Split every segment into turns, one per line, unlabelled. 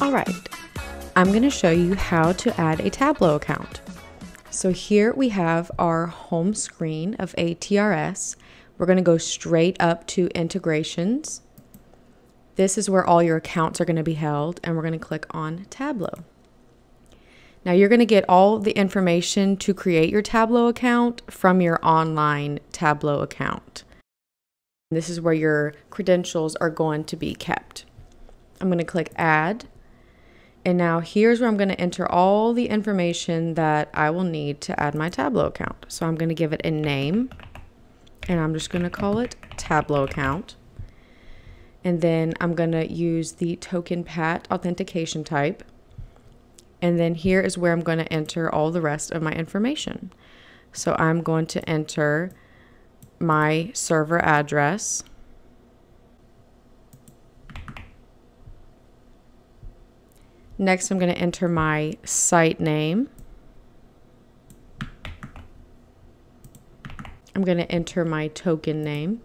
All right, I'm going to show you how to add a Tableau account. So here we have our home screen of ATRS. We're going to go straight up to integrations. This is where all your accounts are going to be held and we're going to click on Tableau. Now you're going to get all the information to create your Tableau account from your online Tableau account. This is where your credentials are going to be kept. I'm going to click add and now here's where I'm going to enter all the information that I will need to add my Tableau account. So I'm going to give it a name and I'm just going to call it Tableau account. And then I'm going to use the token pat authentication type. And then here is where I'm going to enter all the rest of my information. So I'm going to enter my server address. Next, I'm going to enter my site name. I'm going to enter my token name.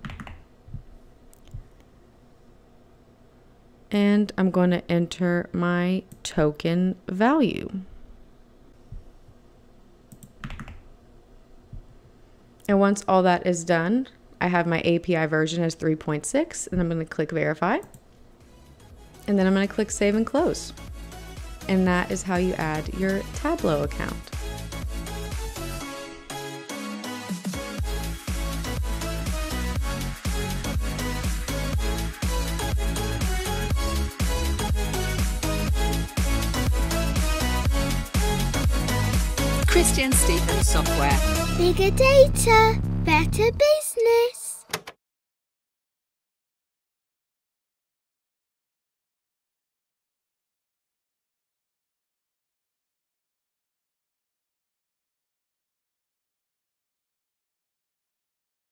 And I'm going to enter my token value. And once all that is done, I have my API version as 3.6 and I'm going to click verify. And then I'm going to click save and close. And that is how you add your Tableau account.
ChristianSteven Software.
Bigger data, better business.